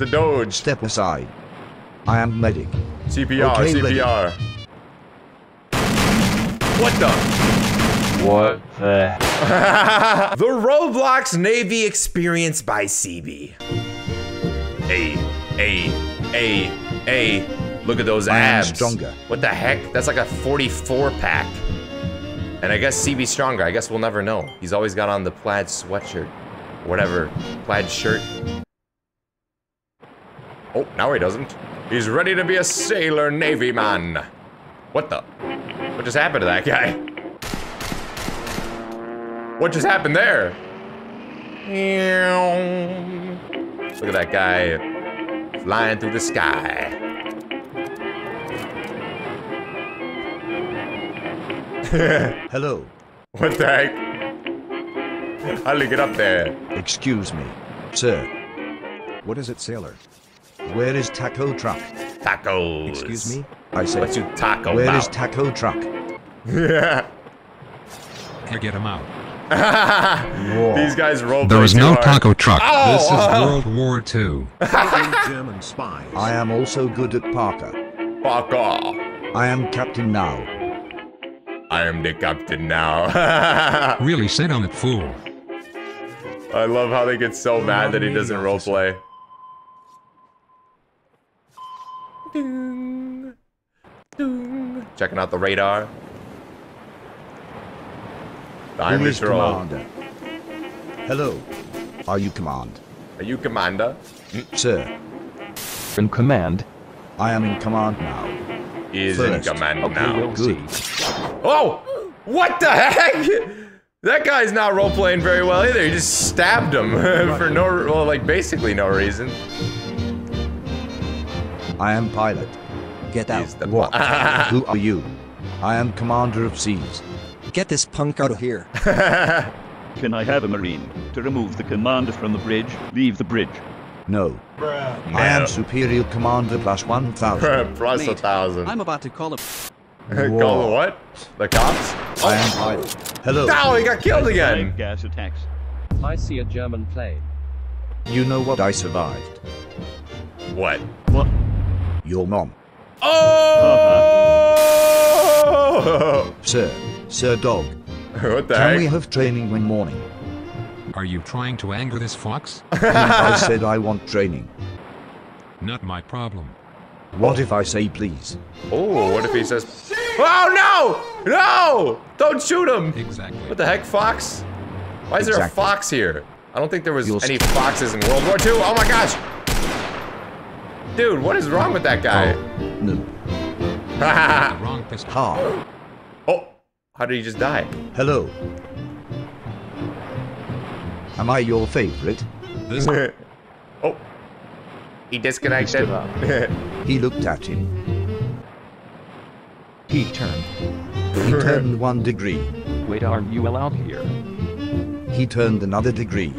It's a Doge. Step aside. I am medic. CPR, Okay, ready. CPR. What the? What the? the Roblox Navy Experience by Sebee. Hey, hey, hey, hey. Look at those I abs. stronger. What the heck? That's like a 44 pack. And I guess Sebee stronger. I guess we'll never know. He's always got on the plaid sweatshirt. Whatever. Plaid shirt. Oh, now he doesn't. He's ready to be a sailor navy man. What the? What just happened to that guy? What just happened there? Look at that guy flying through the sky. Hello. What the heck? How did he get up there? Excuse me. Sir, What is it, sailor? Where is taco truck? Tacos. Excuse me? I said, What you taco where is about? taco truck? Yeah. I get him out. These guys roll. There is no hard. taco truck. Oh! This is World War II. German spies. I am also good at parkour. Fuck off. I am captain now. I am the captain now. Really sit on it, fool. I love how they get so mad that he doesn't roleplay. Ding, ding. Checking out the radar. Time Who is patrol. commander? Hello. Are you command? Are you commander? Mm, sir, In command. I am in command now. Is First. in command Okay, now. Good. Oh! What the heck? That guy's not role playing very well either. He just stabbed him for no, well, like basically no reason. I am pilot. Get out. He's the what? Who are you? I am commander of seas. Get this punk out of here. Can I have a marine to remove the commander from the bridge? Leave the bridge. No. I am superior commander plus 1,000. Plus a Mate, thousand. I'm about to call a. Call the what? The cops? I am oh. pilot. Hello. No, he got killed again. gas attacks. I see a German plane. You know what I survived? What? What? Your mom. Oh! Sir. Sir Dog. what the Can we have training when morning? Are you trying to anger this fox? I said I want training. Not my problem. What if I say please? Oh, what if he says, Oh no! No! Don't shoot him! Exactly. What the heck, Fox? Why is there a fox here? I don't think there was You'll any foxes in World War II. Oh my gosh! Dude, what is wrong with that guy? Oh, no. The wrong pistol. Ha. oh, how did he just die? Hello. Am I your favorite? This oh, he disconnected. He looked at him. He turned. He turned one degree. Wait, are you allowed here? He turned another degree.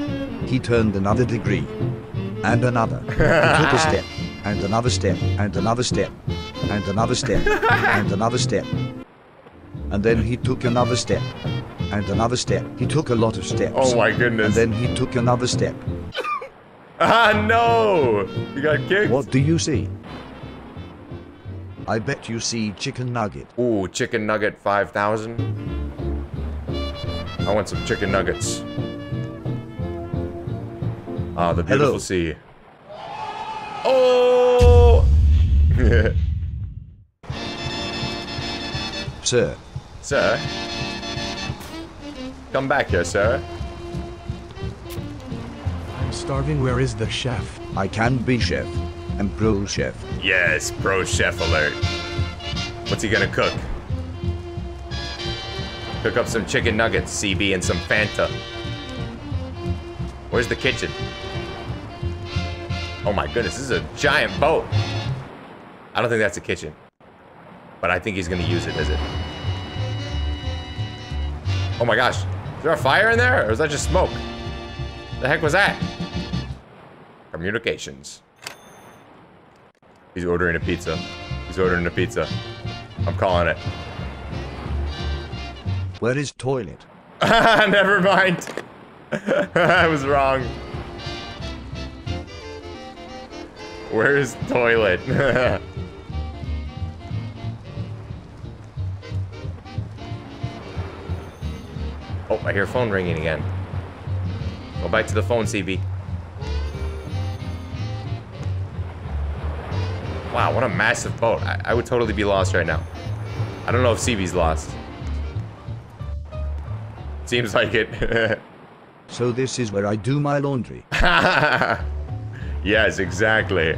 He turned another degree. And another. He took a step. And another step. And another step. And another step. And another step. And then he took another step. And another step. He took a lot of steps. oh my goodness. And then he took another step. ah no! You got kicked. What do you see? I bet you see chicken nugget. Ooh, chicken nugget 5000. I want some chicken nuggets. Ah, the beautiful Hello. sea. Oh! Sir, sir. Come back here, sir. I'm starving. Where is the chef? I can be chef. And pro chef. Yes, pro chef alert. What's he gonna cook? Cook up some chicken nuggets, Sebee, and some Fanta. Where's the kitchen? Oh my goodness, this is a giant boat. I don't think that's a kitchen. But I think he's gonna use it, is it? Oh my gosh. Is there a fire in there? Or is that just smoke? The heck was that? Communications. He's ordering a pizza. He's ordering a pizza. I'm calling it. Where is toilet? Never mind. I was wrong. Where's toilet? I hear phone ringing again. Go back to the phone, Sebee. Wow, what a massive boat. I, I would totally be lost right now. I don't know if Sebee's lost. Seems like it. So this is where I do my laundry. yes, exactly.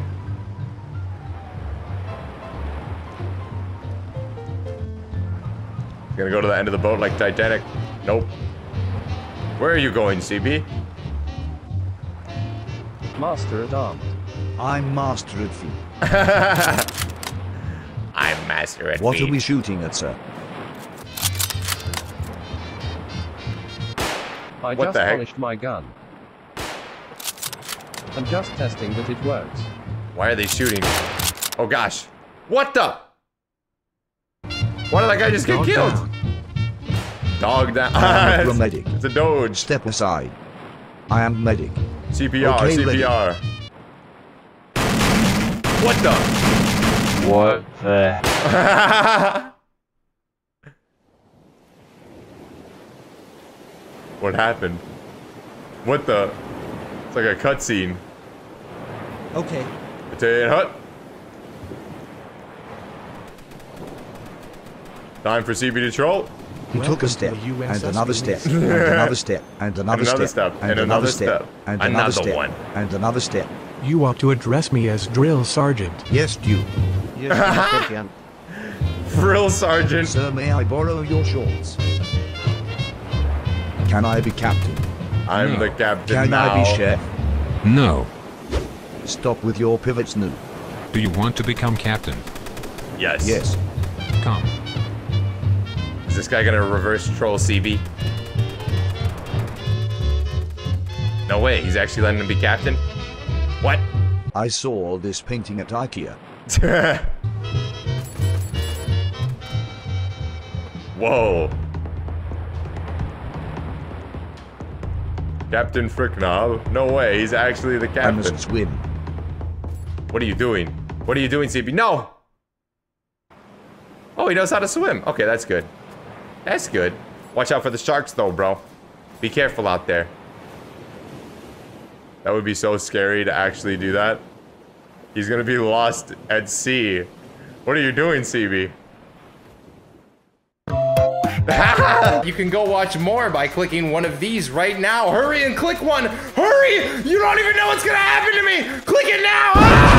Gonna go to the end of the boat like Titanic? Nope. Where are you going, Sebee? Master at arms. I'm master at feet. I'm master at What feet. are we shooting at, sir? I What just the heck? polished my gun. I'm just testing that it works. Why are they shooting? Oh gosh. What the? Why did that guy just get killed? down. Dog down. I'm a medic. it's a Doge. Step aside. I am medic. CPR, Okay, ready. CPR. What the? What the what happened? What the? It's like a cutscene. Okay. Battalion hut. Time for Sebee to troll. He took a step, the and another step, and another step, and another another step, step, and another step, and another another step, one. and another step. You ought to address me as drill sergeant. Yes, you. Yes, Frill Sergeant. Sir, may I borrow your shorts? Can I be captain? I'm No. the captain Can now. I be chef? No. Stop with your pivots new. Do you want to become captain? Yes. Yes. Come. Is this guy gonna reverse troll Sebee? No way. He's actually letting him be captain. What? I saw this painting at IKEA. Whoa. Captain Fricknob? No way, he's actually the captain. I must swim. What are you doing? What are you doing, Sebee? No! Oh, he knows how to swim. Okay, that's good. That's good. Watch out for the sharks, though, bro. Be careful out there. That would be so scary to actually do that. He's gonna be lost at sea. What are you doing, Sebee? you can go watch more by clicking one of these right now. Hurry and click one. Hurry! You don't even know what's gonna happen to me. Click it now. Ah!